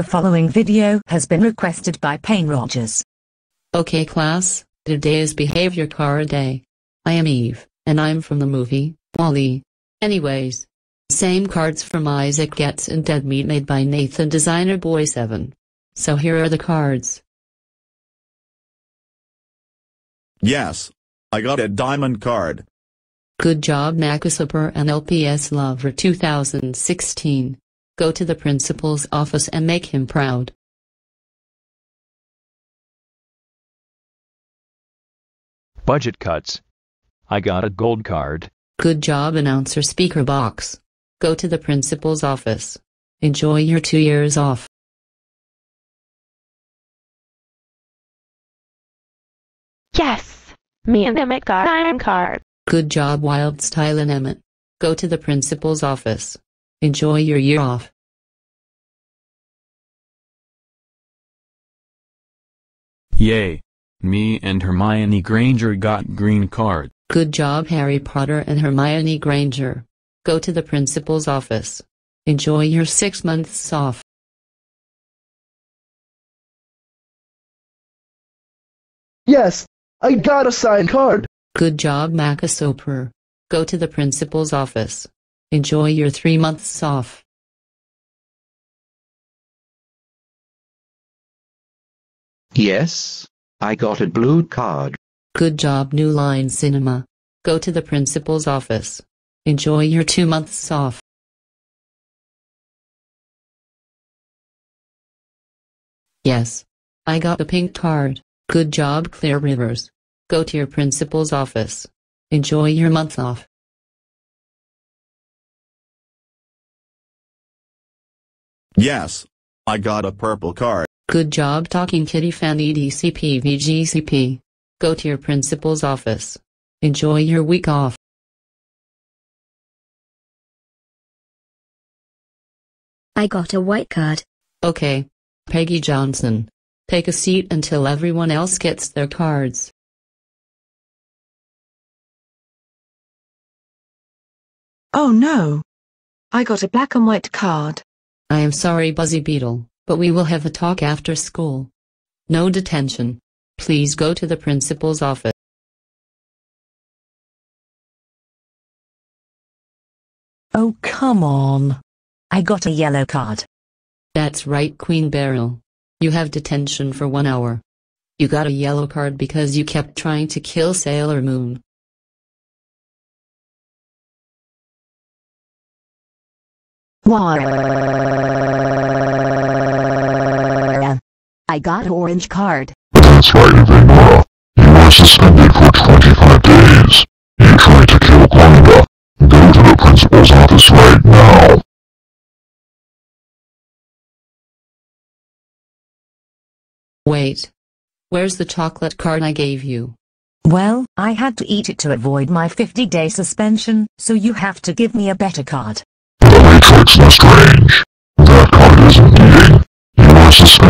The following video has been requested by Payne Rogers. Okay class, today is behavior Car day. I am Eve, and I'm from the movie, WALL-E. Anyways. Same cards from Isaac Getz and Dead Meat made by Nathan Designer Boy 7. So here are the cards. Yes. I got a diamond card. Good job Makasuper and LPS Lover 2016. Go to the principal's office and make him proud. Budget cuts. I got a gold card. Good job announcer speaker box. Go to the principal's office. Enjoy your two years off. Yes! Me and Emmett got diamond card. Good job Wyldstyle and Emmett. Go to the principal's office. Enjoy your year off. Yay. Me and Hermione Granger got green card. Good job Harry Potter and Hermione Granger. Go to the principal's office. Enjoy your six months off. Yes, I got a signed card. Good job Makasoper. Go to the principal's office. Enjoy your three months off. Yes, I got a blue card. Good job New Line Cinema. Go to the principal's office. Enjoy your two months off. Yes. I got a pink card. Good job Clear Rivers. Go to your principal's office. Enjoy your month off. Yes. I got a purple card. Good job Talking Kitty Fan DCP VGCP. Go to your principal's office. Enjoy your week off. I got a white card. Okay. Peggy Johnson. Take a seat until everyone else gets their cards. Oh no. I got a black and white card. I am sorry Buzzy Beetle, but we will have a talk after school. No detention. Please go to the principal's office. Oh come on. I got a yellow card. That's right Queen Beryl. You have detention for one hour. You got a yellow card because you kept trying to kill Sailor Moon. I got orange card. That's right, Evanora. You are suspended for 25 days. You tried to kill Glinda. Go to the principal's office right now. Wait. Where's the chocolate card I gave you? Well, I had to eat it to avoid my 50-day suspension, so you have to give me a better card. Bellatrix Lestrange. That card isn't eating. You are suspended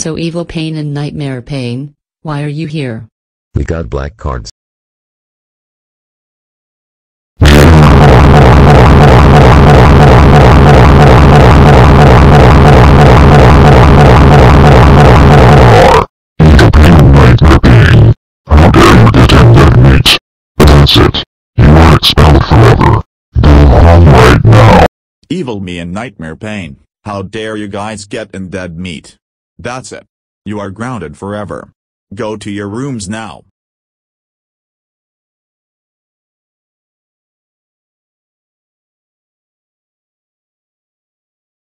So evil Payne and nightmare Payne, why are you here? We got black cards. How dare you get in dead meat? That's it. You are expelled forever. Go home now. Evil me and nightmare Payne. How dare you guys get in dead meat? That's it. You are grounded forever. Go to your rooms now.